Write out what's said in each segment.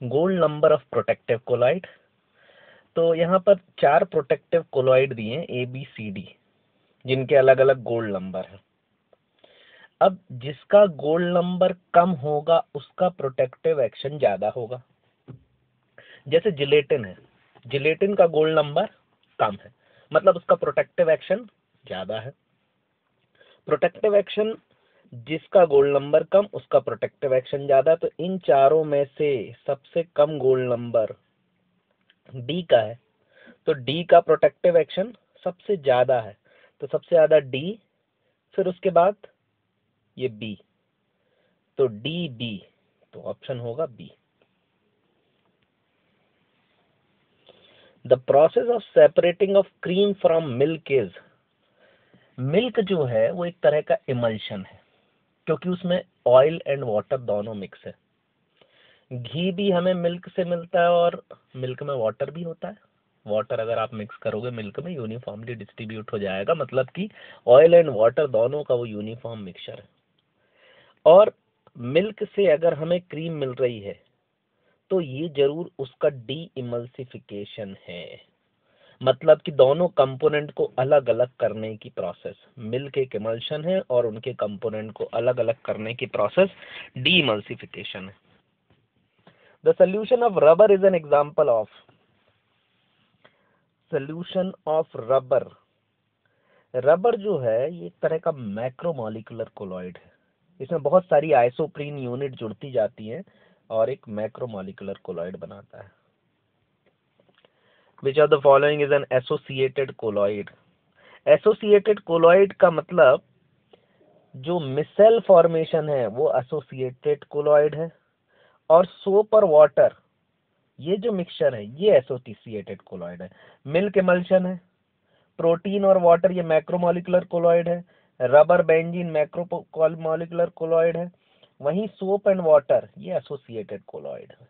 Gold number of protective colloid. तो यहाँ पर चार प्रोटेक्टिव कोलाइड दिए ए बी सी डी जिनके अलग अलग गोल्ड नंबर है। अब जिसका गोल्ड नंबर कम होगा, उसका प्रोटेक्टिव एक्शन ज़्यादा होगा। जैसे जिलेटिन है, जिलेटिन का गोल्ड नंबर कम है मतलब उसका प्रोटेक्टिव एक्शन ज़्यादा है। प्रोटेक्टिव एक्शन जिसका गोल्ड नंबर कम, उसका प्रोटेक्टिव एक्शन ज़्यादा तो इन चारों में से सबसे कम गोल्ड नंबर डी का है। तो डी का प्रोटेक्टिव एक्शन सबसे ज़्यादा है। तो सबसे ज़्यादा डी फिर उसके बाद ये बी तो डी बी तो ऑप्शन होगा B the process of separating of cream from milk is milk जो है वो एक तरह का इमल्शन है। क्योंकि उसमें ऑयल एंड वाटर दोनों मिक्स है। घी भी हमें मिल्क से मिलता है और मिल्क में वाटर भी होता है। वाटर अगर आप मिक्स करोगे मिल्क में यूनिफॉर्मली डिस्ट्रीब्यूट हो जाएगा। मतलब कि ऑयल एंड वाटर दोनों का वो यूनिफॉर्म मिक्सचर है। और मिल्क से अगर हमें क्रीम मिल रही है तो ये ज़रूर उसका डी इमल्सिफिकेशन है। मतलब कि दोनों कंपोनेंट को अलग अलग करने की प्रोसेस मिल्क एक इमल्शन है और उनके कंपोनेंट को अलग अलग करने की प्रोसेस डी इमल्सिफिकेशन है। The solution of rubber is an example of solution of rubber rubber जो है, ये एक तरह का मैक्रोमोलिकुलर कोलॉइड है। इसमें बहुत सारी आइसोप्रीन यूनिट जुड़ती जाती हैं और एक मैक्रोमोलिकुलर कोलॉइड बनाता है। Which of the following is an associated colloid associated colloid का मतलब जो मिसेल फॉर्मेशन है, वो एसोसिएटेड कोलॉइड है। और सोप और वाटर ये जो मिक्सचर है, ये एसोसिएटेड कोलॉइड है। मिल्क एमल्शन है प्रोटीन और वाटर ये मैक्रोमोलिकुलर कोलॉइड है। रबर बेंजीन मैक्रोमोलिकुलर कोलॉइड है। वहीं सोप एंड वाटर ये एसोसिएटेड कोलॉइड है।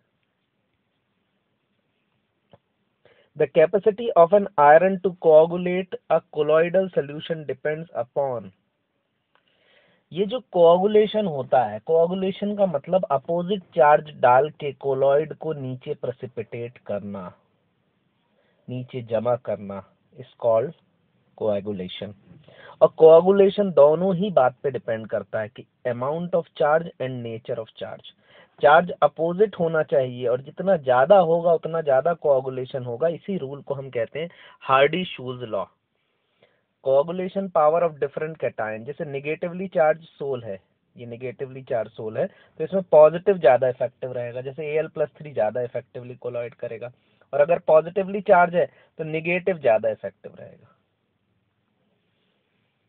The capacity of an iron to coagulate a colloidal solution depends upon. ये जो कोआगुलेशन होता है कोआगुलेशन का मतलब अपोजिट चार्ज डाल के कोलॉइड को नीचे प्रेसिपिटेट करना, नीचे जमा करना इस कॉल्ड कोआगुलेशन और कोआगुलेशन दोनों ही बात पे डिपेंड करता है कि amount of charge and nature of charge charge opposite होना चाहिए और जितना ज़्यादा होगा, उतना ज़्यादा कोआगुलेशन होगा। इसी रूल को हम कहते हैं Hardy shoes law coagulation power of different cation जैसे निगेटिवली चार्ज सोल है, ये निगेटिवली चार्ज सोल है तो इसमें पॉजिटिव ज़्यादा इफ़ेक्टिव रहेगा। जैसे ए एल प्लस थ्री ज़्यादा इफेक्टिवली कोलॉइड करेगा। और अगर पॉजिटिवली चार्ज है तो निगेटिव ज़्यादा इफ़ेक्टिव रहेगा।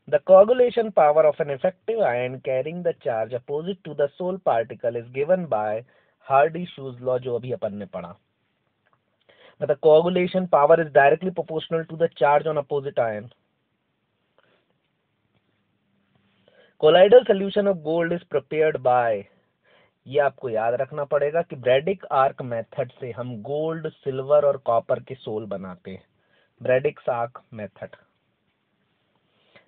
The coagulation power of an effective ion carrying the charge opposite to the sole particle is given by Hardy-Shoes law जो अभी अपन ने पढ़ा the coagulation power is directly proportional to the charge on opposite ion colloidal solution of gold is prepared by ये आपको याद रखना पड़ेगा कि ब्रेडिक आर्क मेथड से हम गोल्ड सिल्वर और कॉपर के सोल बनाते हैं Bredig arc method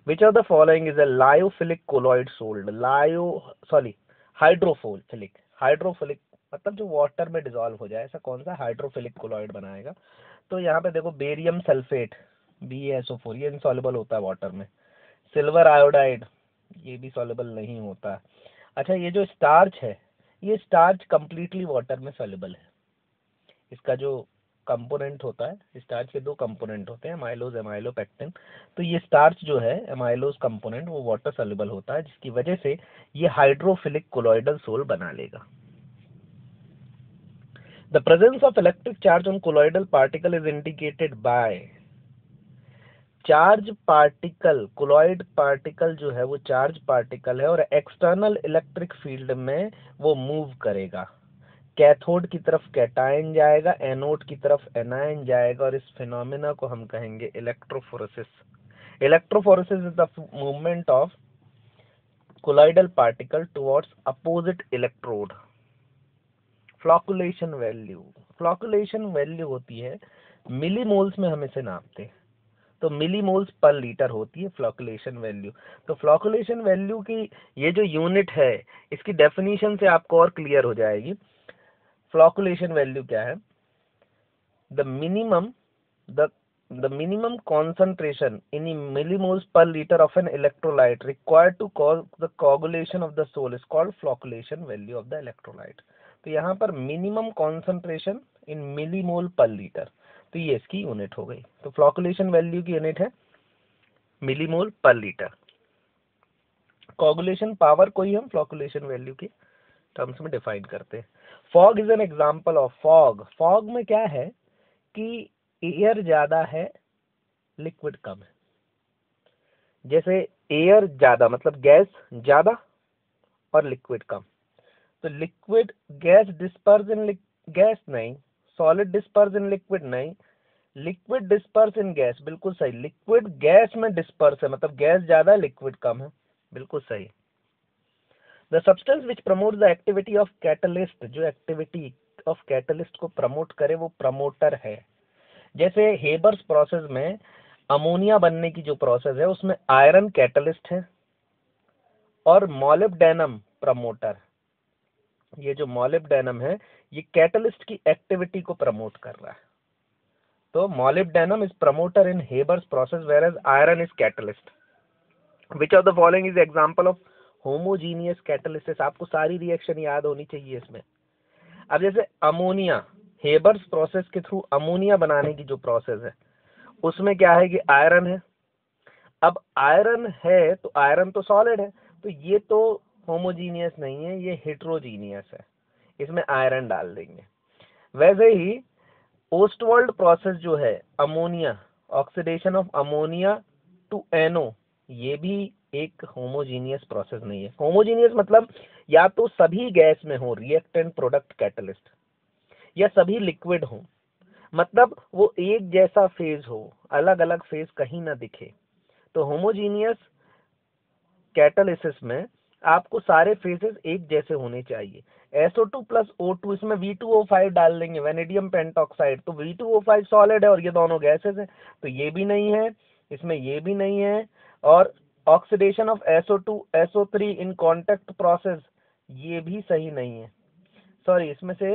which of the following is a lyophilic colloid sol lyo sorry hydrophilic hydrophilic मतलब जो वाटर में डिजोल्व हो जाए, ऐसा कौन सा हाइड्रोफिलिक कोलॉइड बनाएगा? तो यहाँ पे देखो barium sulphate B S O four ये इनसॉल्युबल होता है वाटर में। सिल्वर आयोडाइड ये भी सॉलेबल नहीं होता। अच्छा ये जो स्टार्च है, ये स्टार्च कम्प्लीटली वाटर में सॉलेबल है। इसका जो कंपोनेंट होता है स्टार्च के दो कंपोनेंट होते हैं एमाइलोज एमाइलोपेक्टिन तो ये स्टार्च जो है एमाइलोज कंपोनेंट वो वाटर सॉलेबल होता है, जिसकी वजह से ये हाइड्रोफिलिक कोलॉइडल सोल बना लेगा। The presence of electric charge on colloidal particle is indicated by charge particle colloid particle जो है, वो चार्ज पार्टिकल है, और एक्सटर्नल इलेक्ट्रिक फ़ील्ड में वो मूव करेगा। कैथोड की तरफ़ कैटाइन जाएगा, एनोड की तरफ़ एनाइन जाएगा और इस फिनोमिना को हम कहेंगे electrophoresis electrophoresis is the movement of colloidal particle towards opposite electrode flocculation value flocculation value होती है मिली मोल्स में हम इसे नापते हैं। तो मिली मोल्स पर लीटर होती है फ्लॉकुलेशन वैल्यू तो फ्लॉकुलेशन वैल्यू की ये जो यूनिट है, इसकी डेफिनेशन से आपको और क्लियर हो जाएगी। फ्लॉकुलेशन वैल्यू क्या है? The minimum the minimum concentration in millimoles per litre of an electrolyte required to cause the coagulation of the sol is called flocculation value of the electrolyte तो यहाँ पर minimum concentration in millimole per litre तो ये इसकी unit हो गई। तो flocculation value की यूनिट है millimole per litre coagulation power को ही हम फ्लॉकुलेशन वैल्यू की टर्म्स में डिफाइन करते हैं। Fog is an example of fog fog में क्या है कि एयर ज़्यादा है लिक्विड कम है। जैसे एयर ज़्यादा मतलब गैस ज़्यादा और लिक्विड कम। तो liquid gas disperse in gas नहीं सॉलिड डिस्पर्स इन लिक्विड नहीं लिक्विड डिस्पर्स इन गैस बिल्कुल सही। लिक्विड गैस में डिस्पर्स है मतलब गैस ज़्यादा लिक्विड कम है। बिल्कुल सही। The substance which promote the activity of catalyst जो एक्टिविटी ऑफ़ कैटलिस्ट को प्रमोट करे, वो प्रमोटर है। जैसे हेबर्स प्रोसेस में अमोनिया बनने की जो प्रोसेस है, उसमें आयरन कैटलिस्ट है और मोलिब्डेनम प्रमोटर ये जो मोलिब्डेनम है, ये कैटलिस्ट की एक्टिविटी को प्रमोट कर रहा है। तो molybdenum is promoter in Haber's process whereas iron is catalyst which of the following is example of homogeneous catalyst आपको सारी रिएक्शन याद होनी चाहिए इसमें। अब जैसे अमोनिया हेबर्स प्रोसेस के थ्रू अमोनिया बनाने की जो प्रोसेस है, उसमें क्या है कि आयरन है। अब आयरन है तो आयरन तो सॉलिड है तो ये तो होमोजीनियस नहीं है, ये हिट्रोजीनियस है। इसमें आयरन डाल देंगे। वैसे ही ओस्टवर्ल्ड प्रोसेस जो है ammonia oxidation of ammonia to NO ये भी एक होमोजीनियस प्रोसेस नहीं है। होमोजीनियस मतलब या तो सभी गैस में हो रिएक्टेंट प्रोडक्ट कैटलिस्ट या सभी लिक्विड हो। मतलब वो एक जैसा फ़ेज़ हो अलग अलग फ़ेज़ कहीं ना दिखे। तो होमोजीनियस कैटलिसिस में आपको सारे फेजेस एक जैसे होने चाहिए। SO2 प्लस O2 इसमें V2O5 डाल देंगे वेनेडियम पेंटॉक्साइड तो V2O5 सॉलिड है और ये दोनों गैसेस हैं। तो ये भी नहीं है, इसमें ये भी नहीं है और oxidation of SO2 SO3 in contact process ये भी सही नहीं है। सॉरी इसमें से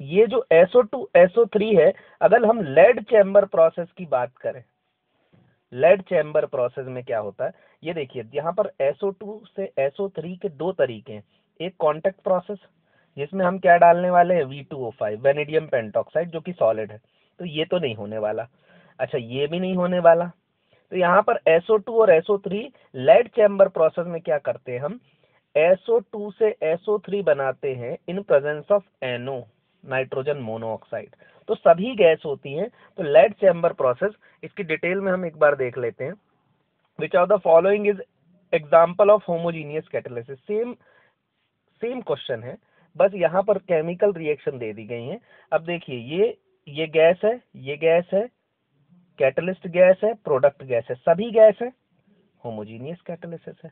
ये जो SO2 SO3 है, अगर हम लेड चैम्बर प्रोसेस की बात करें लेड चैम्बर प्रोसेस में क्या होता है? ये देखिए, यहाँ पर SO2 से SO3 के दो तरीके हैं। एक कॉन्टेक्ट प्रोसेस जिसमें हम क्या डालने वाले हैं? V2O5 वेनेडियम पेंटॉक्साइड जो कि सॉलिड है। तो ये तो नहीं होने वाला। अच्छा ये भी नहीं होने वाला। तो यहाँ पर SO2 और SO3 लेड चैम्बर प्रोसेस में क्या करते हैं हम? SO2 से SO3 बनाते हैं in presence of NO nitrogen monoxide तो सभी गैस होती हैं तो लेड चैम्बर प्रोसेस इसकी डिटेल में हम एक बार देख लेते हैं। Which are the following is example of homogeneous catalysis same same question है। बस यहाँ पर केमिकल रिएक्शन दे दी गई है। अब देखिए, ये ये गैस है, ये गैस है कैटलिस्ट गैस है, प्रोडक्ट गैस है, सभी गैस है, होमोजीनियस कैटलिसिस है।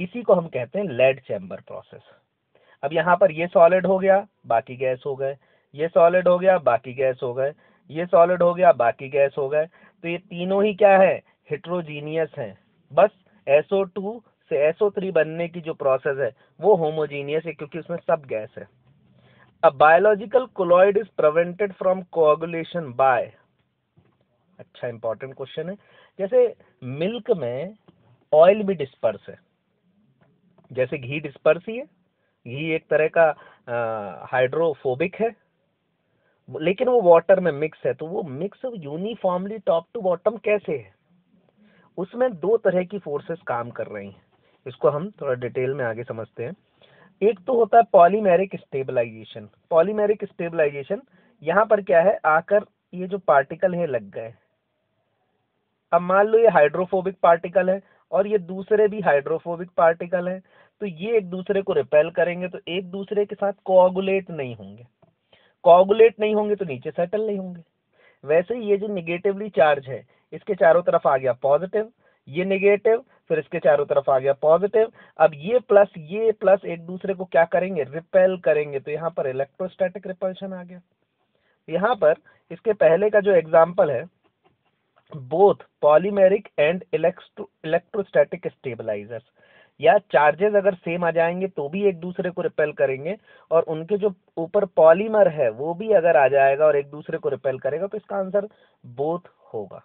इसी को हम कहते हैं लेड चैम्बर प्रोसेस। अब यहाँ पर ये सॉलिड हो गया, बाकी गैस हो गए। ये सॉलिड हो गया, बाकी गैस हो गए। ये सॉलिड हो गया, बाकी गैस हो गए। तो ये तीनों ही क्या है? हिट्रोजीनियस हैं। बस SO2 से SO3 बनने की जो प्रोसेस है, वो होमोजीनियस है, क्योंकि उसमें सब गैस है। अब biological colloid is prevented from coagulation by अच्छा इंपॉर्टेंट क्वेश्चन है। जैसे मिल्क में ऑयल भी डिस्पर्स है। जैसे घी डिस्पर्स ही है। घी एक तरह का हाइड्रोफोबिक है। लेकिन वो वाटर में मिक्स है। तो वो mix uniformly top to bottom कैसे है? उसमें दो तरह की फोर्सेस काम कर रही हैं। इसको हम थोड़ा डिटेल में आगे समझते हैं। एक तो होता है पॉलीमेरिक स्टेबलाइजेशन पॉलीमेरिक स्टेबलाइजेशन यहाँ पर क्या है? आकर ये जो पार्टिकल है लग गए। अब मान लो ये हाइड्रोफोबिक पार्टिकल है और ये दूसरे भी हाइड्रोफोबिक पार्टिकल है तो ये एक दूसरे को रिपेल करेंगे तो एक दूसरे के साथ कोआगुलेट नहीं होंगे। कोआगुलेट नहीं होंगे तो नीचे सेटल नहीं होंगे। वैसे ही ये जो निगेटिवली चार्ज है, इसके चारों तरफ़ आ गया पॉजिटिव ये निगेटिव फिर इसके चारों तरफ़ आ गया पॉजिटिव अब ये प्लस ये प्लस एक दूसरे को क्या करेंगे? रिपेल करेंगे। तो यहाँ पर इलेक्ट्रोस्टैटिक रिपल्शन आ गया। यहाँ पर इसके पहले का जो एग्ज़ाम्पल है both polymeric and electrostatic stabilizers या चार्जेस अगर सेम आ जाएँगे तो भी एक दूसरे को रिपेल करेंगे, और उनके जो ऊपर पॉलीमर है, वो भी अगर आ जाएगा और एक दूसरे को रिपेल करेगा तो इसका आंसर बोथ होगा।